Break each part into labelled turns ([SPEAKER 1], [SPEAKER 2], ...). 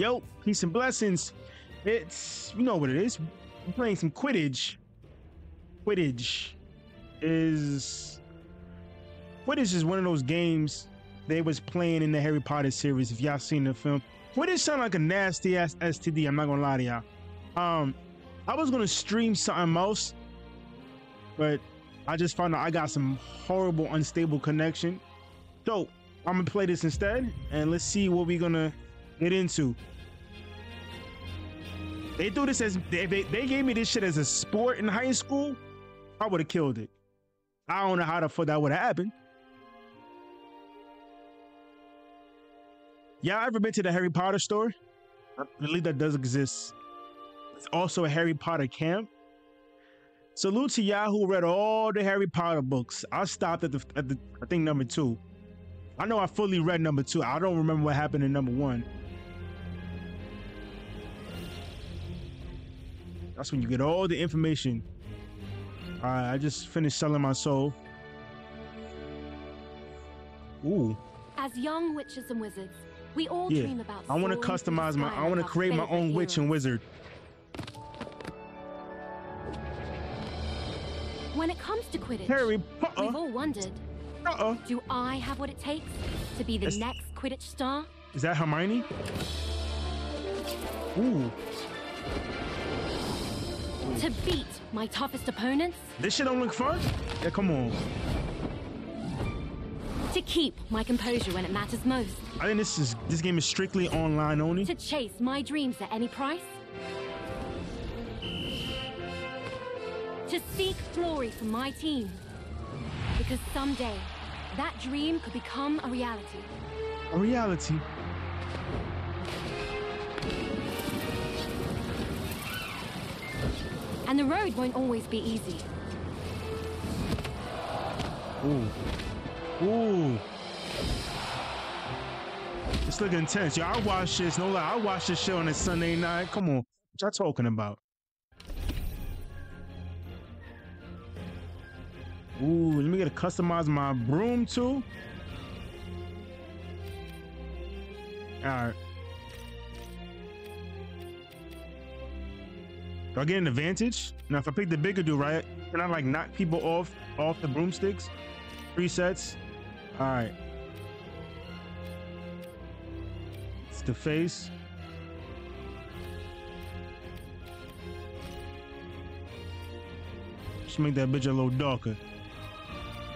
[SPEAKER 1] Yo, peace and blessings. It's you know what it is. We're playing some Quidditch. Quidditch is Quidditch is one of those games they was playing in the Harry Potter series. If y'all seen the film, Quidditch sound like a nasty ass STD. I'm not gonna lie to y'all. Um, I was gonna stream something else, but I just found out I got some horrible unstable connection. So I'm gonna play this instead, and let's see what we're gonna get into. They do this as they, they, they gave me this shit as a sport in high school. I would have killed it. I don't know how the fuck that would have happened. Y'all ever been to the Harry Potter store? I believe that does exist. It's also a Harry Potter camp. Salute to y'all who read all the Harry Potter books. I stopped at the, at the I think number two. I know I fully read number two. I don't remember what happened in number one. That's when you get all the information. All right, I just finished selling my soul. Ooh,
[SPEAKER 2] As young witches and wizards, we all
[SPEAKER 1] yeah.
[SPEAKER 2] dream about
[SPEAKER 1] I want to
[SPEAKER 2] soaring to the
[SPEAKER 1] customize my. I want to create my own witch and wizard.
[SPEAKER 2] When it comes to Quidditch,
[SPEAKER 1] Harry
[SPEAKER 2] we've all wondered,
[SPEAKER 1] Uh-uh.
[SPEAKER 2] do I have what it takes to be the
[SPEAKER 1] Yes.
[SPEAKER 2] next Quidditch star?
[SPEAKER 1] Is that Hermione? Ooh,
[SPEAKER 2] To beat my toughest opponents?
[SPEAKER 1] this shit don't look fun. Yeah, come on.
[SPEAKER 2] To keep my composure when it matters most?
[SPEAKER 1] I think this is this game is strictly online only.
[SPEAKER 2] To chase my dreams at any price? To seek glory for my team? Because someday, that dream could become a reality.
[SPEAKER 1] A reality.
[SPEAKER 2] And the road won't always be easy.
[SPEAKER 1] Ooh. Ooh. This look intense. Yo, I watch this. No lie, I watch this shit on a Sunday night. Come on. What y'all talking about? Ooh, let me get to customize my broom too. Alright. Do I get an advantage? Now if I pick the bigger dude, right? Can I like knock people off off the broomsticks? Three sets. Alright. It's the face. Just make that bitch a little darker.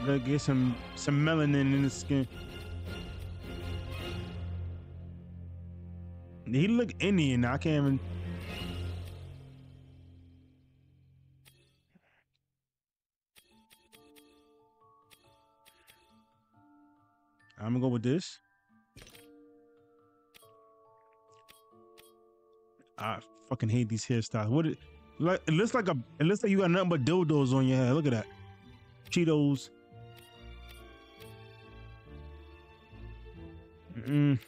[SPEAKER 1] Gotta get some some melanin in the skin. He look Indian. I can't even. I'm gonna go with this. I fucking hate these hairstyles. What it like? It looks like a. It looks like you got nothing but dildos on your head. Look at that. Cheetos. Mm.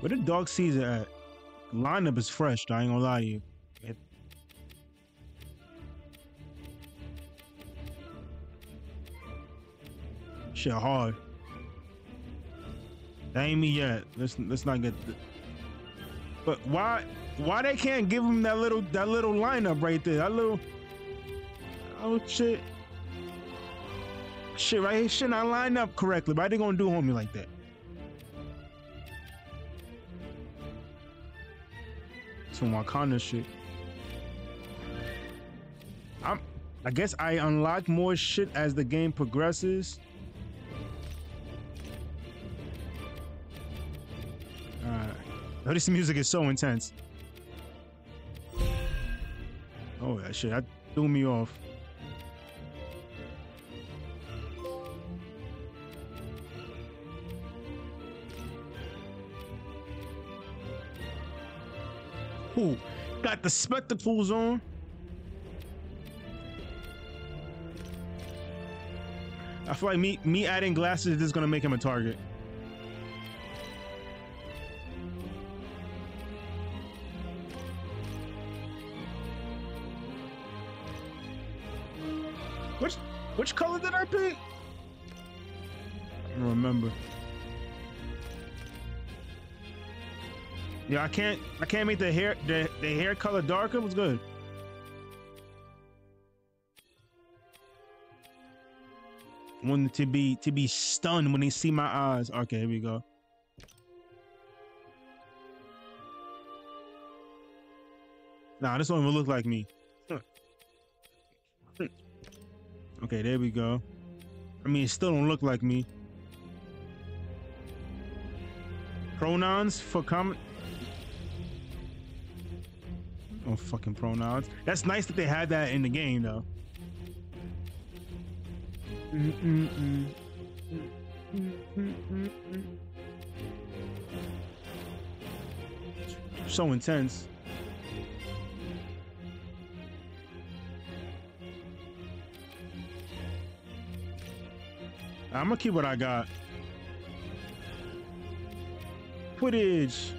[SPEAKER 1] Where the dog season at? Lineup is fresh. I ain't gonna lie to you. Shit hard. That ain't me yet. Let's let's not get. The, but why why they can't give him that little that little lineup right there? That little oh shit. Shit right here should not line up correctly. Why they gonna do homie like that? Some Wakanda shit. I'm I guess I unlock more shit as the game progresses. Oh, this music is so intense. Oh, that shit, that threw me off. Ooh, got the spectacles on. I feel like me me adding glasses is gonna make him a target. Yeah, I can't I can't make the hair the, the hair color darker. What's good? Want to be to be stunned when they see my eyes. Okay, here we go. Nah, this one will look like me. Okay, there we go. I mean, it still don't look like me. Pronouns for comment. Oh, fucking pronouns. That's nice that they had that in the game, though. So intense. I'm gonna keep what I got. Footage.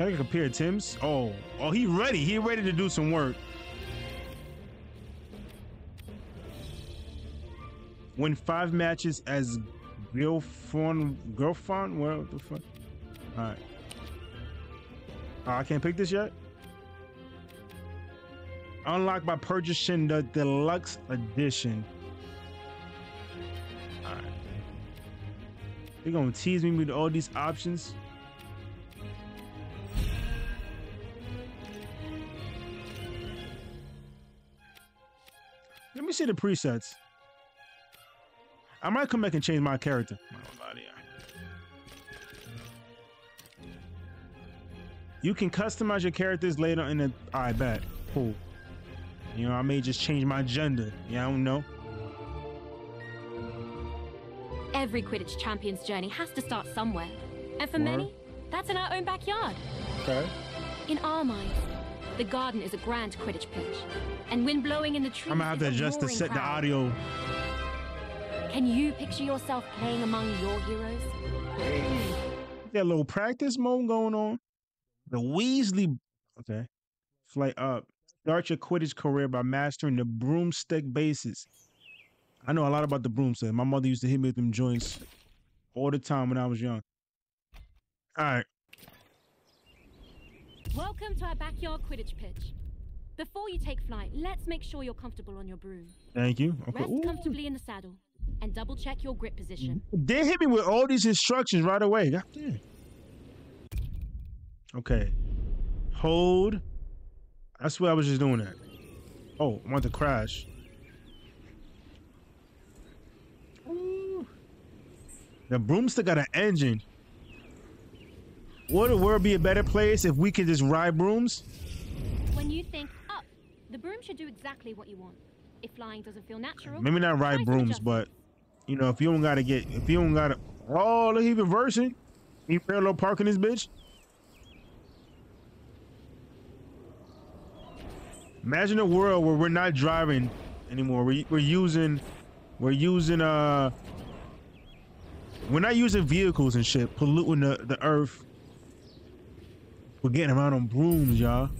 [SPEAKER 1] Can I compare Tim's? Oh, oh, he ready. He ready to do some work. Win five matches as Girlfon Girlfon? What the fuck? Alright. Oh, I can't pick this yet? Unlock by purchasing the deluxe edition. Alright. They're gonna tease me with all these options. See the presets. I might come back and change my character. You can customize your characters later in the. I bet. Cool. You know, I may just change my gender. Yeah, I don't know.
[SPEAKER 2] Every Quidditch champion's journey has to start somewhere. And for
[SPEAKER 1] Word.
[SPEAKER 2] many, that's in our own backyard.
[SPEAKER 1] Okay.
[SPEAKER 2] In our minds, the garden is a grand Quidditch pitch. And wind blowing in the trees
[SPEAKER 1] I'm gonna have to adjust the
[SPEAKER 2] roaring
[SPEAKER 1] set the audio.
[SPEAKER 2] Can you picture yourself playing among your heroes?
[SPEAKER 1] A little practice mode going on. The Weasley. Okay. Flight up. Uh, start your Quidditch career by mastering the broomstick bases. I know a lot about the broomstick. My mother used to hit me with them joints all the time when I was young. All right.
[SPEAKER 2] Welcome to our backyard Quidditch pitch. Before you take flight, let's make sure you're comfortable on your broom.
[SPEAKER 1] Thank you. Okay.
[SPEAKER 2] Rest
[SPEAKER 1] Ooh.
[SPEAKER 2] comfortably in the saddle and double check your grip position.
[SPEAKER 1] They hit me with all these instructions right away. God damn. Okay. Hold. I swear I was just doing that. Oh, I want to crash. Ooh. The broomstick got an engine. Would the world be a better place if we could just ride brooms?
[SPEAKER 2] When you think up, the broom should do exactly what you want. If flying doesn't feel natural,
[SPEAKER 1] Maybe not ride brooms, but you know, if you don't gotta get, if you don't gotta, oh, look, he reversing. He parallel parking this bitch. Imagine a world where we're not driving anymore. We, we're using, we're using, uh, we're not using vehicles and shit, polluting the, the earth. We're getting around on brooms, y'all.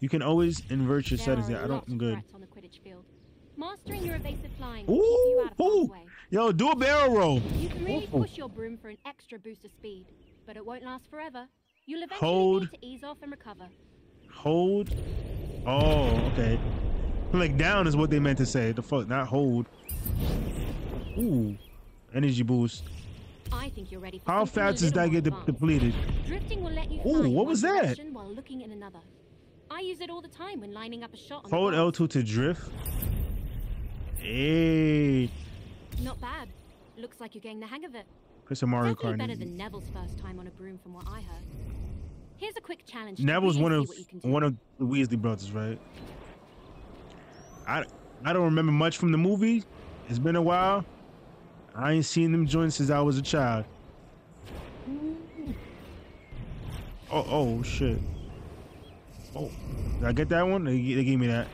[SPEAKER 1] You can always invert your
[SPEAKER 2] There
[SPEAKER 1] settings. Yeah, I don't. I'm good.
[SPEAKER 2] on the Quidditch field. Mastering your evasive flying
[SPEAKER 1] Ooh,
[SPEAKER 2] out of
[SPEAKER 1] ooh. Yo, do a barrel roll.
[SPEAKER 2] You can really
[SPEAKER 1] Ooh.
[SPEAKER 2] push your broom for an extra boost of speed, but it won't last forever. You'll eventually
[SPEAKER 1] Hold.
[SPEAKER 2] need to ease off and recover.
[SPEAKER 1] Hold. Oh, okay. Like down is what they meant to say. The fuck, not hold. Ooh, energy boost.
[SPEAKER 2] I think you're ready for
[SPEAKER 1] How fast does that get de- depleted?
[SPEAKER 2] Drifting will let you
[SPEAKER 1] Ooh, what was that?
[SPEAKER 2] while looking in another. I use it all the time when lining up a shot on
[SPEAKER 1] Hold. L2 to drift. Hey,
[SPEAKER 2] Not bad. Looks like you're getting the hang of it.
[SPEAKER 1] play some Mario Kart.
[SPEAKER 2] better than Neville's first time on a broom, from what I heard. Here's a quick challenge.
[SPEAKER 1] Neville's one of
[SPEAKER 2] what you can do.
[SPEAKER 1] one of the Weasley brothers, right? I I don't remember much from the movie. It's been a while. I ain't seen them joints since I was a child. Oh oh shit. Oh, did I get that one? They, they gave me that.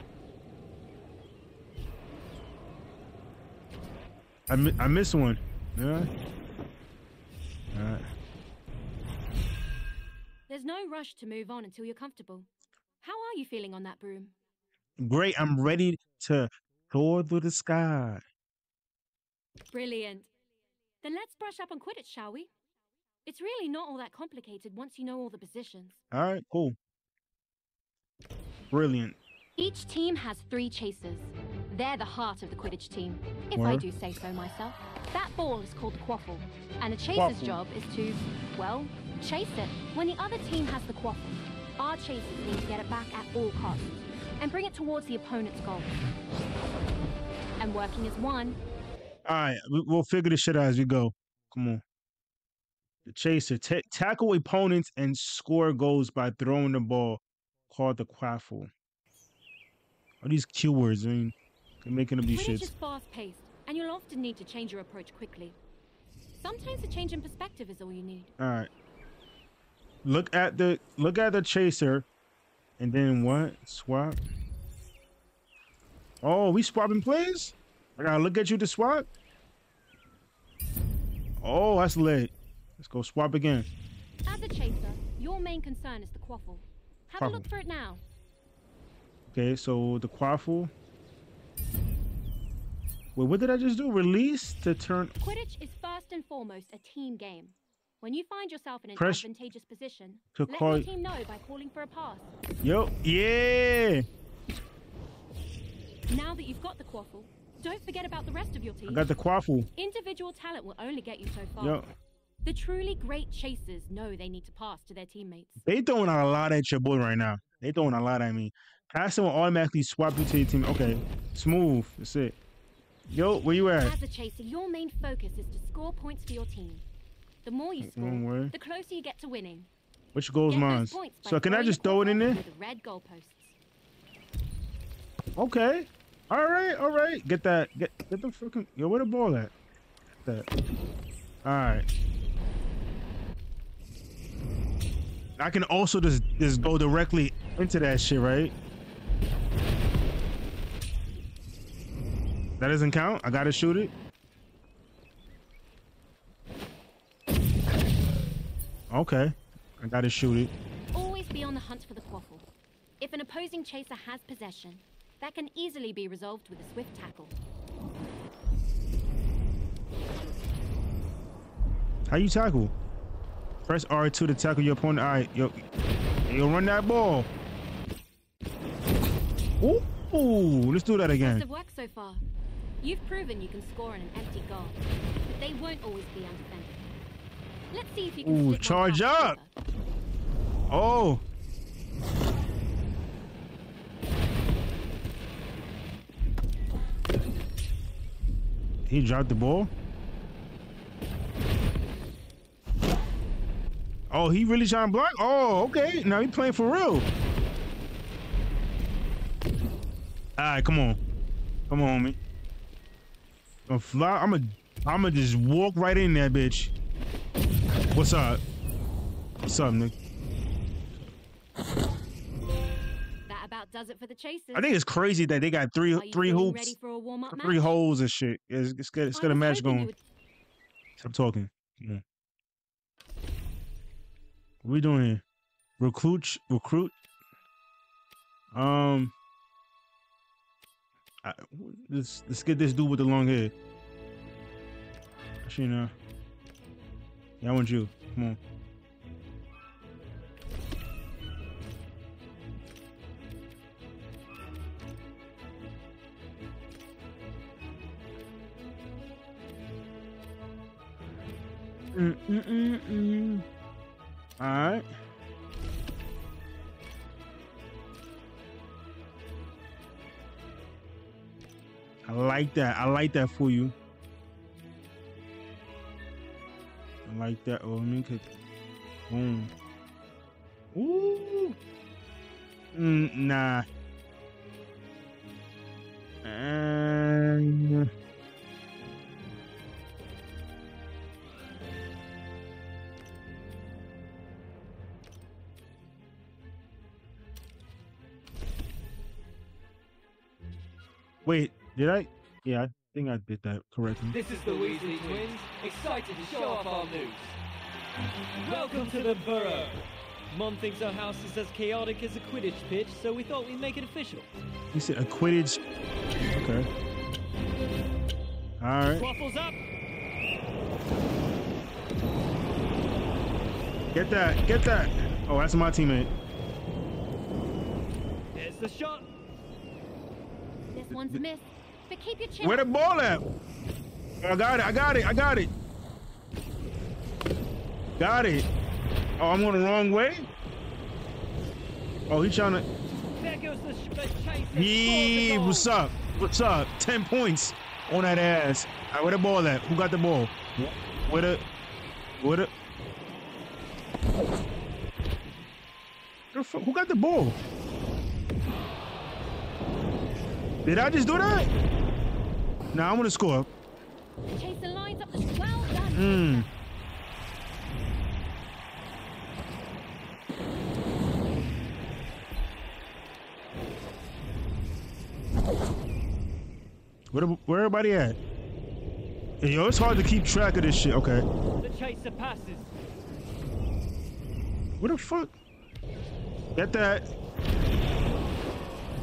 [SPEAKER 1] I mi- I missed one. Yeah. Alright.
[SPEAKER 2] There's no rush to move on until you're comfortable. How are you feeling on that broom?
[SPEAKER 1] Great. I'm ready to soar through the sky.
[SPEAKER 2] Brilliant. Then let's brush up on Quidditch, shall we? It's really not all that complicated once you know all the positions.
[SPEAKER 1] All right, cool. Brilliant.
[SPEAKER 2] Each team has three chasers. They're the heart of the Quidditch team, if I do say so myself. That ball is called the quaffle, and the chaser's
[SPEAKER 1] Quaffle.
[SPEAKER 2] job is to, well, chase it. When the other team has the quaffle, our chasers need to get it back at all costs and bring it towards the opponent's goal. And working as one,
[SPEAKER 1] All right, we, we'll figure this shit out as we go. Come on. The chaser ta tackle opponents and score goals by throwing the ball, called the quaffle. All these keywords, I mean, they're making up these shits.
[SPEAKER 2] is fast-paced, and you'll often need to change your approach quickly. Sometimes a change in perspective is all you need.
[SPEAKER 1] All right. Look at the look at the chaser, and then what? Swap. Oh, we swapping plays. I gotta look at you to swap. Oh, that's lit. Let's go swap again.
[SPEAKER 2] As a chaser, your main concern is the quaffle. Have a look for it now.
[SPEAKER 1] Okay, so the quaffle. Wait, what did I just do? Release to turn.
[SPEAKER 2] Quidditch is first and foremost a team game. When you find yourself in an
[SPEAKER 1] Press-
[SPEAKER 2] advantageous position,
[SPEAKER 1] to
[SPEAKER 2] let
[SPEAKER 1] call-
[SPEAKER 2] your team know by calling for a pass.
[SPEAKER 1] Yo, yeah.
[SPEAKER 2] Now that you've got the quaffle, don't forget about the rest of your
[SPEAKER 1] I
[SPEAKER 2] team.
[SPEAKER 1] got the quaffle.
[SPEAKER 2] Individual talent will only get you so far.
[SPEAKER 1] Yo,
[SPEAKER 2] The truly great chasers know they need to pass to their teammates.
[SPEAKER 1] they throwing a lot at your boy right now. They throwing a lot at me. Passing will automatically swap you to your team. Okay, smooth. That's it. Yo, where you at?
[SPEAKER 2] As a chaser, your main focus is to score points for your team. The more you score, the closer you get to winning.
[SPEAKER 1] Which
[SPEAKER 2] those
[SPEAKER 1] mine? So can I just throw it in there?
[SPEAKER 2] The red goalposts.
[SPEAKER 1] Okay. All right, all right. Get that. Get get the fucking. Yo, where the ball at? That. All right. I can also just just go directly into that shit, right? That doesn't count. I gotta shoot it. Okay, I gotta shoot it.
[SPEAKER 2] Always be on the hunt for the quaffle. If an opposing chaser has possession, that can easily be resolved with a swift tackle.
[SPEAKER 1] How you tackle? Press R2 to tackle your opponent. All right, yo, yo, run that ball. Ooh, ooh, let's do that again.
[SPEAKER 2] Work so far. You've proven you can score in an empty goal, but they won't always be undefended. Let's see if you can
[SPEAKER 1] Ooh, charge up.
[SPEAKER 2] the other.
[SPEAKER 1] Oh. He dropped the ball. Oh, he really trying to block? Oh, okay. Now he playing for real. All right, come on. Come on, homie. I'm fly. I'm. I'm gonna just walk right in there, bitch. What's up? What's up, Nick?
[SPEAKER 2] Does it for the chasers.
[SPEAKER 1] I think it's crazy that they got three three hoops,
[SPEAKER 2] ready for a warm-up
[SPEAKER 1] three holes and shit. It's, it's
[SPEAKER 2] I
[SPEAKER 1] got a match going.
[SPEAKER 2] would-
[SPEAKER 1] Stop talking. On. What we doing here? Recruit recruit. Um. I, let's let's get this dude with the long hair. No. Yeah, I want you. Come on. Mm, mm, mm. All right. I like that. I like that for you. I like that. Oh, let me get. Boom. Ooh. Mm, nah. And. Wait, did I? Yeah, I think I did that correctly.
[SPEAKER 3] This is the Weasley twins, excited to show off our news. Welcome to the Burrow. Mom thinks our house is as chaotic as a Quidditch pitch, so we thought we'd make it official.
[SPEAKER 1] You said a Quidditch. Okay. All right.
[SPEAKER 3] Quaffles up!
[SPEAKER 1] Get that. Get that. Oh, that's my teammate.
[SPEAKER 3] Here's the shot.
[SPEAKER 2] This one's a miss. But keep your chin
[SPEAKER 1] Where the ball at? I got it. I got it. I got it. Got it. Oh, I'm going the wrong way. Oh, he trying to.
[SPEAKER 3] There goes the, sh- the.
[SPEAKER 1] Yeah, what's up? What's up? Ten points on that ass. All right, where the ball at? Who got the ball? Where the? Where the? the fuck? Who got the ball? Did I just do that? Nah, I'm gonna score.
[SPEAKER 2] Chaser lines up the. Well done.
[SPEAKER 1] Hmm. Where, where everybody at? Yo, it's hard to keep track of this shit. Okay.
[SPEAKER 3] The chaser passes.
[SPEAKER 1] Where the fuck? Get that.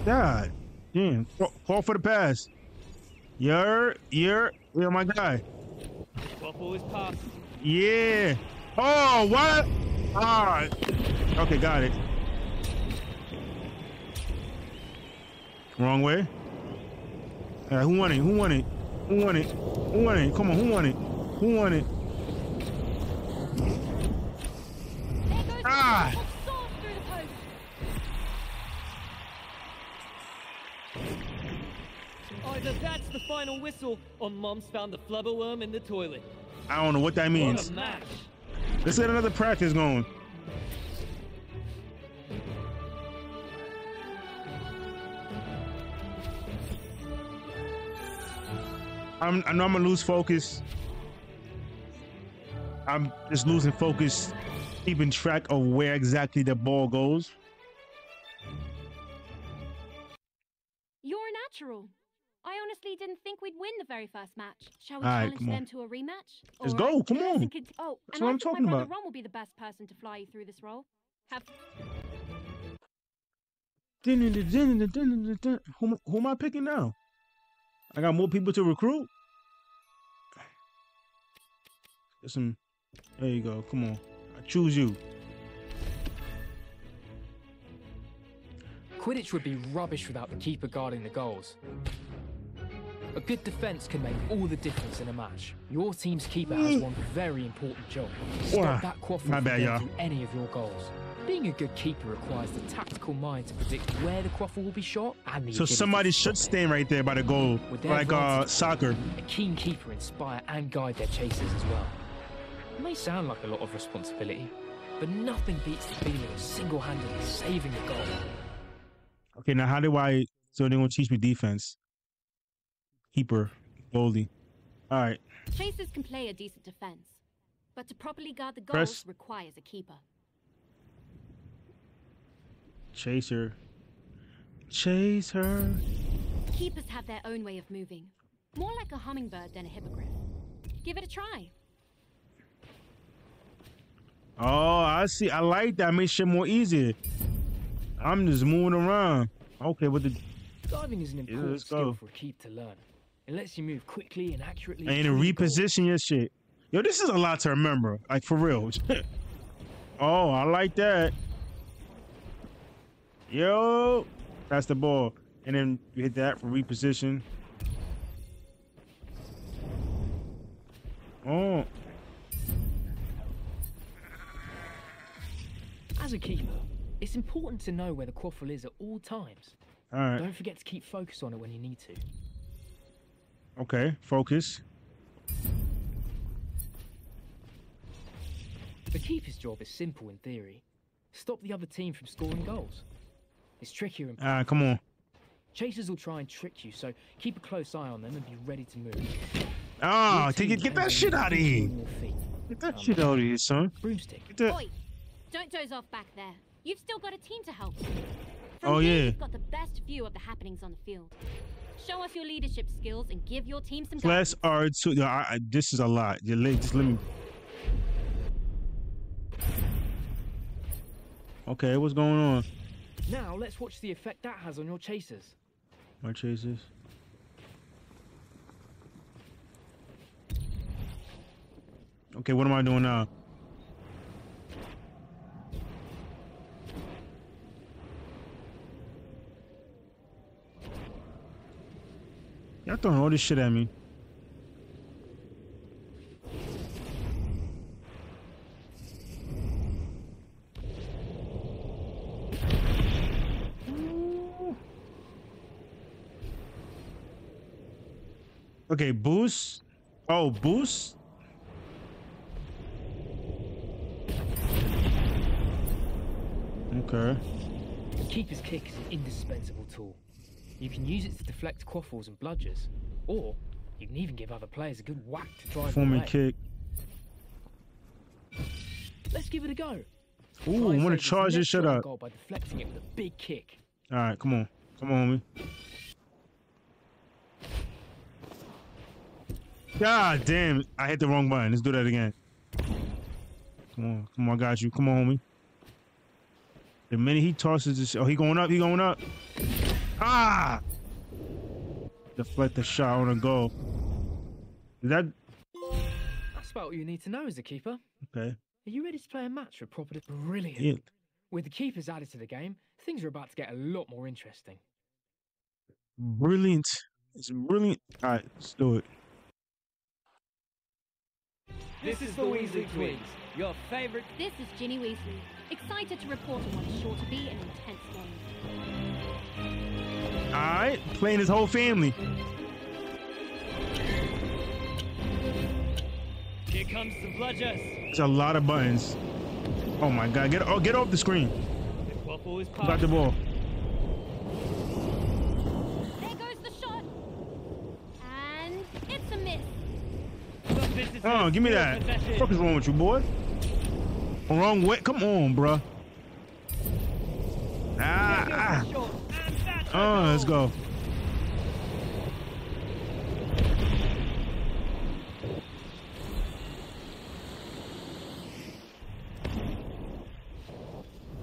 [SPEAKER 1] God. Damn. Call, for the pass. You're, you're, you're my guy.
[SPEAKER 3] Quaffle is passed.
[SPEAKER 1] Yeah. Oh, what? Ah. Okay, got it. Wrong way. All right, who won it? Who won it? Who won it? Who won it? Come on, who won it? Who won it?
[SPEAKER 3] Final whistle, or Mom's found the flobberworm in the toilet.
[SPEAKER 1] I don't know what that
[SPEAKER 3] What
[SPEAKER 1] means.
[SPEAKER 3] a match!
[SPEAKER 1] Let's get another practice going. I'm, I know I'm gonna lose focus. I'm just losing focus, keeping track of where exactly the ball goes.
[SPEAKER 2] You're natural. I honestly didn't think we'd win the very first match. Shall we
[SPEAKER 1] Alright,
[SPEAKER 2] challenge
[SPEAKER 1] come on.
[SPEAKER 2] them to a rematch?
[SPEAKER 1] Let's
[SPEAKER 2] All right,
[SPEAKER 1] go, come on.
[SPEAKER 2] oh,
[SPEAKER 1] That's
[SPEAKER 2] and
[SPEAKER 1] what
[SPEAKER 2] I
[SPEAKER 1] I'm
[SPEAKER 2] think
[SPEAKER 1] talking
[SPEAKER 2] my brother
[SPEAKER 1] about.
[SPEAKER 2] Ron will be the best person to fly you through this role. Have
[SPEAKER 1] Who, who am I picking now? I got more people to recruit. Get some. There you go. Come on. I choose you.
[SPEAKER 4] Quidditch would be rubbish without the keeper guarding the goals. A good defence can make all the difference in a match. Your team's keeper has one very important job. Stop
[SPEAKER 1] Wah.
[SPEAKER 4] that quaffle from
[SPEAKER 1] bad,
[SPEAKER 4] any of your goals. Being a good keeper requires the tactical mind to predict where the quaffle will be shot and the
[SPEAKER 1] So somebody should stand right there by the goal, like uh, soccer.
[SPEAKER 4] A keen keeper inspire and guide their chasers as well. It may sound like a lot of responsibility, but nothing beats the feeling of single-handedly saving a goal.
[SPEAKER 1] Okay, now how do I? So they're gonna teach me defense. Keeper, goalie. All right.
[SPEAKER 2] chasers can play a decent defense, but to properly guard the goals
[SPEAKER 1] Press-
[SPEAKER 2] requires a keeper.
[SPEAKER 1] Chaser. Chase her.
[SPEAKER 2] Keepers have their own way of moving, more like a hummingbird than a hippogriff. Give it a try.
[SPEAKER 1] Oh, I see. I like that. Makes shit more easier. I'm just moving around. Okay, but the
[SPEAKER 4] Diving is an
[SPEAKER 1] Yeah,
[SPEAKER 4] important
[SPEAKER 1] let's
[SPEAKER 4] skill for keep to learn. It lets you move quickly and accurately.
[SPEAKER 1] and
[SPEAKER 4] goal.
[SPEAKER 1] reposition your shit. Yo, this is a lot to remember. Like for real. oh, I like that. Yo, that's the ball, and then you hit that for reposition. Oh,
[SPEAKER 4] As a keeper, it's important to know where the quaffle is at all times.
[SPEAKER 1] all right.
[SPEAKER 4] Don't forget to keep focus on it when you need to.
[SPEAKER 1] Okay, focus.
[SPEAKER 4] The keeper's job is simple in theory. Stop the other team from scoring goals. It's trickier in
[SPEAKER 1] All right, come on.
[SPEAKER 4] Chasers will try and trick you, so keep a close eye on them and be ready to move.
[SPEAKER 1] Ah,
[SPEAKER 4] Your
[SPEAKER 1] take it. Get that shit out of
[SPEAKER 4] you
[SPEAKER 1] here.
[SPEAKER 4] on your feet.
[SPEAKER 1] Get that
[SPEAKER 4] Um,
[SPEAKER 1] shit out of here, son.
[SPEAKER 4] Broomstick.
[SPEAKER 1] Get that.
[SPEAKER 2] Oi, don't doze off back there. You've still got a team to help. From
[SPEAKER 1] Oh,
[SPEAKER 2] here,
[SPEAKER 1] yeah.
[SPEAKER 2] You've got the best view of the happenings on the field. Show off your leadership skills and give your team some
[SPEAKER 1] Class. R2. Yo, I, I, this is a lot. Just let, just let me. Okay, what's going on?
[SPEAKER 4] Now let's watch the effect that has on your chasers.
[SPEAKER 1] My chasers. Okay, what am I doing now? Throwing all this shit at me. Okay, boost. Oh, boost. Okay.
[SPEAKER 4] The keeper's kick is an indispensable tool. You can use it to deflect quaffles and bludgers, or you can even give other players a good whack to drive away.
[SPEAKER 1] kick.
[SPEAKER 4] Let's give it a go.
[SPEAKER 1] Ooh, I'm gonna charge this shit up.
[SPEAKER 4] By deflecting it with a big kick.
[SPEAKER 1] All right, come on, come on, homie. God damn! I hit the wrong button. Let's do that again. Come on, come on, I got you. Come on, homie. The minute he tosses this, oh, he going up. He going up. Ah! Deflect the shot on a goal. Is that
[SPEAKER 4] That's about all you need to know as a keeper.
[SPEAKER 1] okay?
[SPEAKER 4] Are you ready to play a match with proper? Brilliant.
[SPEAKER 1] Yeah.
[SPEAKER 4] With the keepers added to the game, things are about to get a lot more interesting.
[SPEAKER 1] Brilliant. It's brilliant. All right, let's do it.
[SPEAKER 3] This is the Weasley Twins, your favorite.
[SPEAKER 2] This is Ginny Weasley, excited to report on what is sure to be an intense game.
[SPEAKER 1] All right, playing his whole family.
[SPEAKER 3] Here comes the bludgers.
[SPEAKER 1] It's a lot of buttons. Oh my god, get oh get off the screen.
[SPEAKER 3] The quaffle
[SPEAKER 1] Got the ball.
[SPEAKER 2] There goes the shot. And it's a miss.
[SPEAKER 1] Oh, give me that.
[SPEAKER 3] possession.
[SPEAKER 1] What the fuck is wrong with you, boy? Wrong way. Come on, bruh. Ah, ah. Oh, let's go.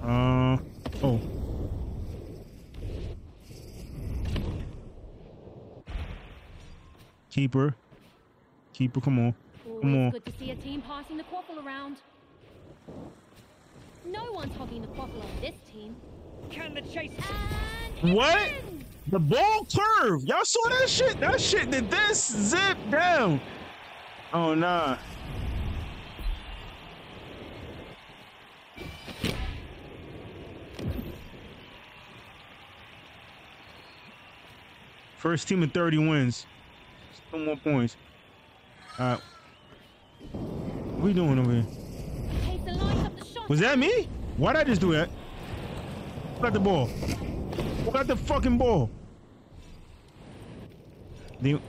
[SPEAKER 1] Uh oh. Keeper. Keeper, come on. Come
[SPEAKER 2] Always
[SPEAKER 1] on.
[SPEAKER 2] good to see a team passing the quaffle around. No one's hogging the quaffle on this team.
[SPEAKER 3] Can the chase?
[SPEAKER 1] What? The ball curve. Y'all saw that shit? That shit did this zip down. Oh nah. First team of 30 wins. Still more points. Alright. What are we doing over here?
[SPEAKER 2] Chaser lines up the shot.
[SPEAKER 1] Was that me? Why'd I just do that? Got the ball? Got the fucking ball? The...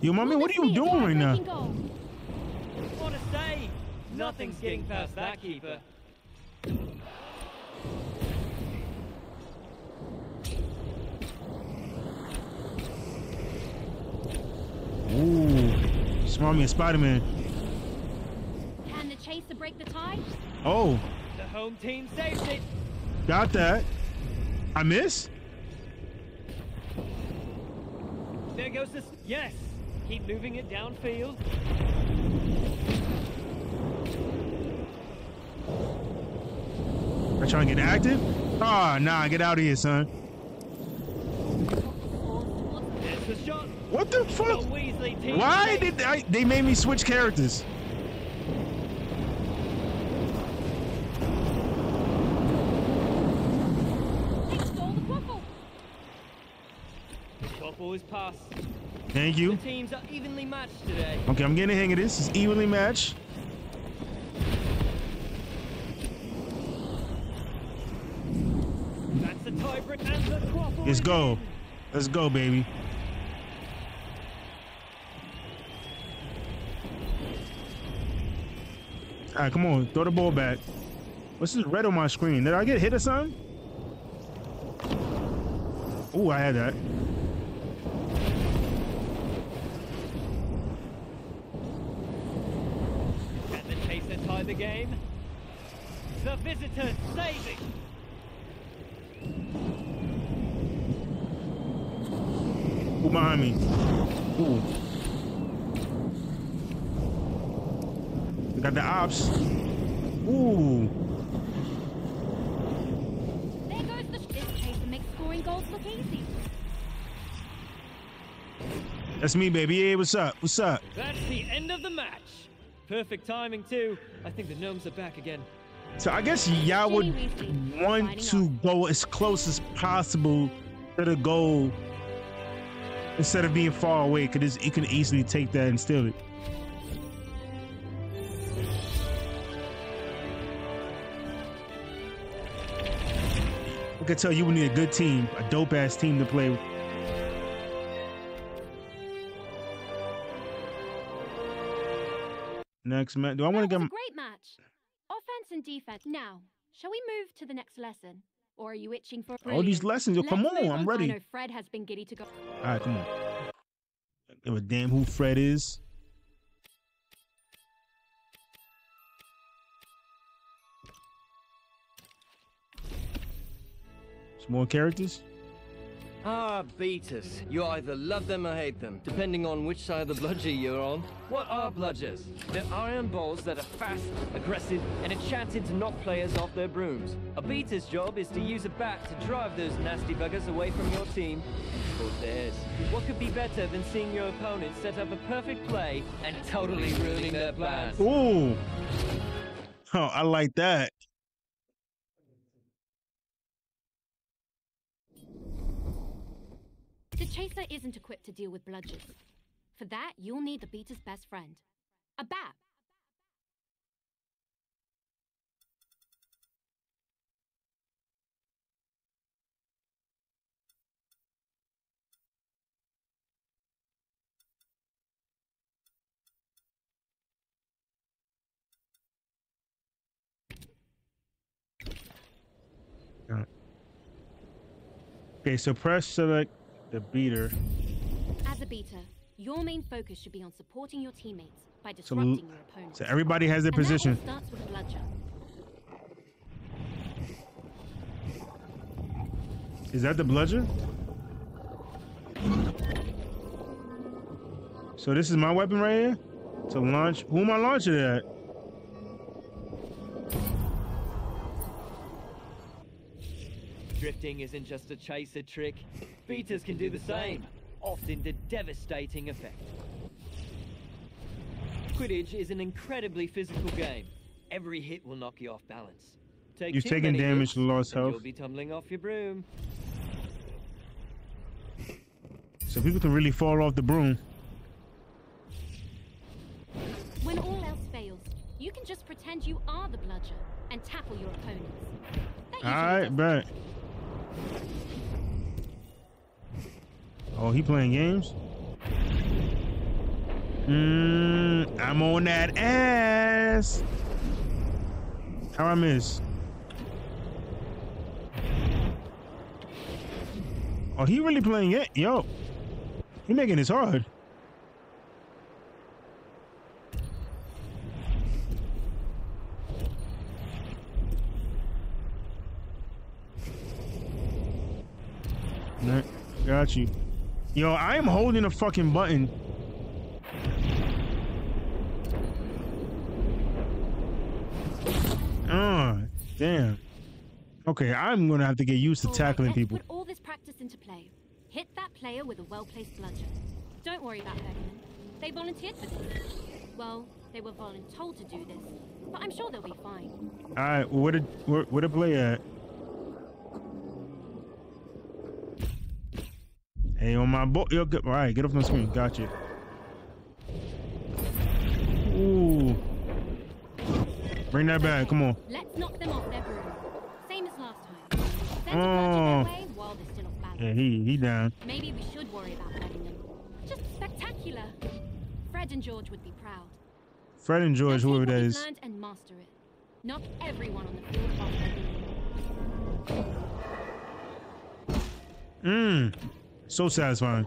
[SPEAKER 1] Yo, mommy, what are you doing right now?
[SPEAKER 3] What a save! Nothing's getting past that keeper.
[SPEAKER 1] Ooh, smart me a Spider-Man.
[SPEAKER 2] Can the chaser break the tie?
[SPEAKER 1] Oh,
[SPEAKER 3] The home team saves it.
[SPEAKER 1] got that. I miss?
[SPEAKER 3] There goes this. Yes! Keep moving it downfield.
[SPEAKER 1] I trying to get active? Ah, nah, get out of here, son.
[SPEAKER 3] The shot.
[SPEAKER 1] What the
[SPEAKER 3] The
[SPEAKER 1] fuck?
[SPEAKER 3] Weasley.
[SPEAKER 1] Why
[SPEAKER 3] saves
[SPEAKER 1] did I, they made me switch characters?
[SPEAKER 2] They stole the quaffle.
[SPEAKER 3] The quaffle is passed.
[SPEAKER 1] Thank
[SPEAKER 3] The
[SPEAKER 1] you.
[SPEAKER 3] teams are evenly matched today.
[SPEAKER 1] Okay, I'm getting the hang of this. It's evenly matched.
[SPEAKER 3] That's the tiebreak and the quaffle.
[SPEAKER 1] Let's go. Let's go, baby. All right, come on, throw the ball back. What's this red on my screen? Did I get hit or something? Oh, I had that.
[SPEAKER 3] Can the chaser tie the game? The visitors saving.
[SPEAKER 1] Who behind me? Ooh. We got the ops. Ooh.
[SPEAKER 2] must look easy.
[SPEAKER 1] That's me, baby. Yeah, what's up? What's up?
[SPEAKER 3] That's the end of the match. Perfect timing, too. I think the gnomes are back again.
[SPEAKER 1] So I guess y'all would want to go as close as possible to the goal instead of being far away, because you can easily take that and steal it. I can tell you would need a good team, a dope ass team to play with. Next match. Do I want to get?
[SPEAKER 2] was
[SPEAKER 1] m-
[SPEAKER 2] a great match. Offense and defense. Now, shall we move to the next lesson? Or are you itching for
[SPEAKER 1] All these lessons. Yo, come on, I'm
[SPEAKER 2] I
[SPEAKER 1] ready.
[SPEAKER 2] know Fred has been giddy to go.
[SPEAKER 1] All right, come on. Give a damn who Fred is. Some more characters.
[SPEAKER 5] Ah, beaters. You either love them or hate them, depending on which side of the bludger you're on. What are bludgers? They're iron balls that are fast, aggressive, and enchanted to knock players off their brooms. A beater's job is to use a bat to drive those nasty buggers away from your team. Or theirs. What could be better than seeing your opponent set up a perfect play and totally ruining their plans?
[SPEAKER 1] Ooh. Oh, I like that.
[SPEAKER 2] The chaser isn't equipped to deal with bludgers. For that, you'll need the beater's best friend. A bat.
[SPEAKER 1] Okay, so press select the beater.
[SPEAKER 2] As a beater, your main focus should be on supporting your teammates by
[SPEAKER 1] So,
[SPEAKER 2] disrupting
[SPEAKER 1] l-
[SPEAKER 2] your opponents.
[SPEAKER 1] so everybody has their
[SPEAKER 2] and
[SPEAKER 1] position.
[SPEAKER 2] starts with a bludger.
[SPEAKER 1] Is that the bludgeon? So this is my weapon right here to launch. Who am I launching it at?
[SPEAKER 3] Drifting isn't just a chaser trick. Beaters can do the same, often to devastating effect. Quidditch is an incredibly physical game. Every hit will knock you off balance. Take
[SPEAKER 1] You've taken damage
[SPEAKER 3] hits,
[SPEAKER 1] and lost health.
[SPEAKER 3] You'll be tumbling off your broom.
[SPEAKER 1] So people can really fall off the broom.
[SPEAKER 2] When all else fails, you can just pretend you are the bludger and tackle your opponents.
[SPEAKER 1] All right,
[SPEAKER 2] does
[SPEAKER 1] bet. Oh, he playing games? Mmm, I'm on that ass. How I miss? Oh, he really playing it? Yo, he making this hard. Got you. Yo, I am holding a fucking button. Oh, damn. Okay, I'm gonna have to get used to
[SPEAKER 2] All
[SPEAKER 1] tackling people.
[SPEAKER 2] Put all this practice into play. Hit that player with a well-placed bludger. Don't worry about them. They volunteered for this. Well, they were voluntold to do this, but I'm sure they'll be fine.
[SPEAKER 1] All right, where did where, where the play at? Hey, on my boat. Yo, get, all right, get off my screen. Got you. Ooh. Bring that back. Come on.
[SPEAKER 2] Let's knock them off their broom. Same as last time. Send
[SPEAKER 1] Oh.
[SPEAKER 2] the bludger their way while still.
[SPEAKER 1] Yeah, he he down.
[SPEAKER 2] Maybe we should worry about hurting them. Just spectacular. Fred and George would be proud.
[SPEAKER 1] Fred and George, whoever that is.
[SPEAKER 2] Learned and master it. Knock everyone on the field off their.
[SPEAKER 1] Mmm. So satisfying.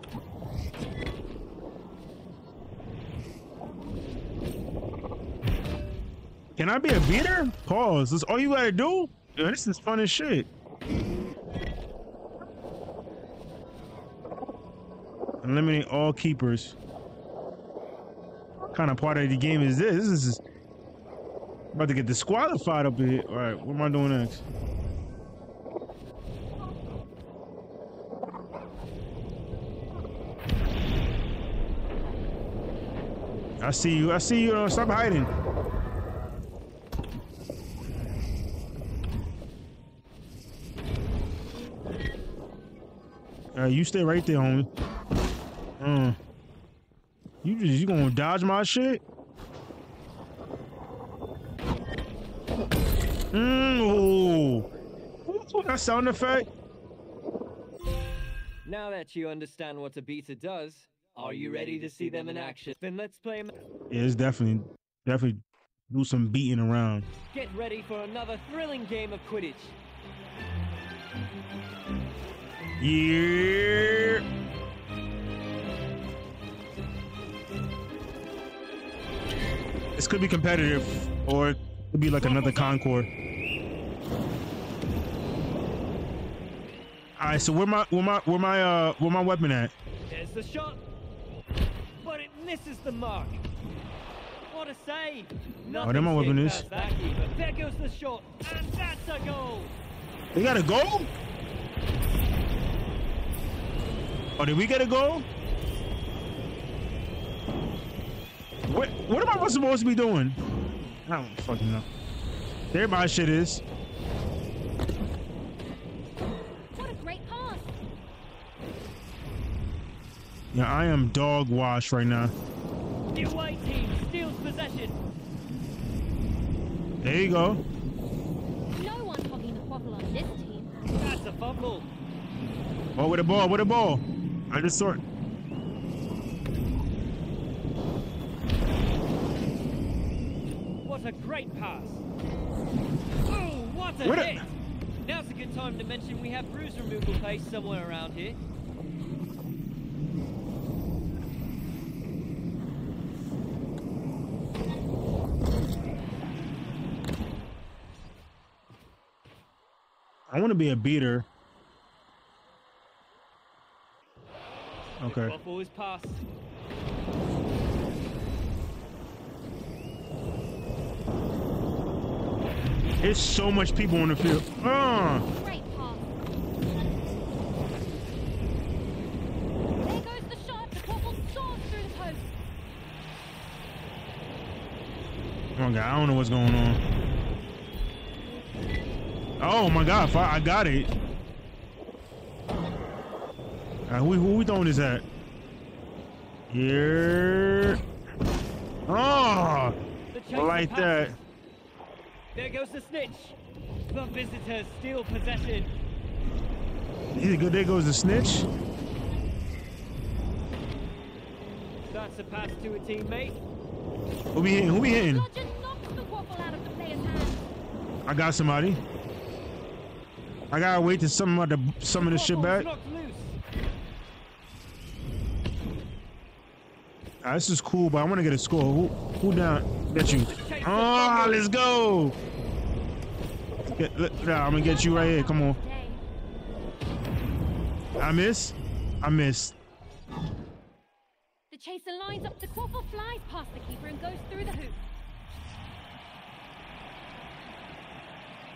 [SPEAKER 1] Can I be a beater? Pause. That's all you gotta do? Yo, this is fun as shit. Eliminate all keepers. What kind of part of the game is this? This is about to get disqualified up here. All right, what am I doing next? I see you. I see you. Uh, stop hiding. Uh, you stay right there, homie. Uh, you just you gonna dodge my shit? Mm, ooh. That sound effect.
[SPEAKER 3] Now that you understand what a beta does, are you ready to see them in action? Then let's play.
[SPEAKER 1] Yeah, it's definitely definitely do some beating around.
[SPEAKER 3] Get ready for another thrilling game of Quidditch.
[SPEAKER 1] Yeah. This could be competitive, or it could be like another Concord. All right, so where my where my where my uh where my weapon at?
[SPEAKER 3] There's the shot, misses the mark. What a save!
[SPEAKER 1] Oh, there my weapon
[SPEAKER 3] Nothing's
[SPEAKER 1] is.
[SPEAKER 3] that. There goes the shot, and that's a goal.
[SPEAKER 1] They got a goal? Oh, did we get a goal? What what am I supposed to be doing? I don't fucking know. There my shit is.
[SPEAKER 2] What a great pass!
[SPEAKER 1] Yeah, I am dog wash right now.
[SPEAKER 3] The away team steals possession.
[SPEAKER 1] There you go.
[SPEAKER 2] No one's hogging the quaffle on this team.
[SPEAKER 3] That's a fumble.
[SPEAKER 1] Oh, with a ball, with a ball. I just saw it.
[SPEAKER 3] What a great pass. Oh, what a
[SPEAKER 1] What a-
[SPEAKER 3] hit! Now's a good time to mention we have bruise removal paste somewhere around here.
[SPEAKER 1] Want to be a beater. Okay.
[SPEAKER 3] Quaffle is passed.
[SPEAKER 1] There's so much people on the field. Uh,
[SPEAKER 2] Great pass. There goes the shot. The quaffle soars through the post.
[SPEAKER 1] oh god, I don't know what's going on. Oh my god, fi- I got it. Uh, who, who we throwing this at? Here. Oh,
[SPEAKER 3] The
[SPEAKER 1] I like that.
[SPEAKER 3] There goes the snitch. The visitors steal possession.
[SPEAKER 1] There go- there goes the snitch.
[SPEAKER 3] That's a pass to a teammate.
[SPEAKER 1] Who we hitting? Who we hitting?
[SPEAKER 2] Bludger knocks the quaffle out of the player's hand.
[SPEAKER 1] I got somebody. I gotta wait to some of the some of the shit back. Ah, this is cool, but I want to get a score. Who, who down? Get you. Ah, let's go. Get, let, nah, I'm gonna get you right here. Come on. I miss. I missed.
[SPEAKER 2] The chaser lines up. The quaffle flies past the keeper and goes through the hoop.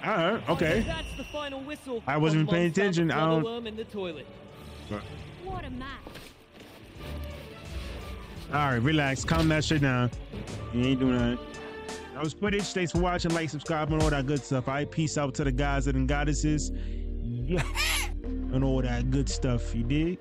[SPEAKER 1] All right. Okay.
[SPEAKER 3] That's the final whistle.
[SPEAKER 1] I wasn't
[SPEAKER 3] A
[SPEAKER 1] paying attention, I don't-
[SPEAKER 3] worm in the toilet.
[SPEAKER 2] What a match.
[SPEAKER 1] All right. Relax. Calm that shit down. You ain't doing that. That was Quidditch. Thanks for watching. Like, subscribe, and all that good stuff. All right. Peace out to the guys and goddesses. Yeah. And all that good stuff. You did.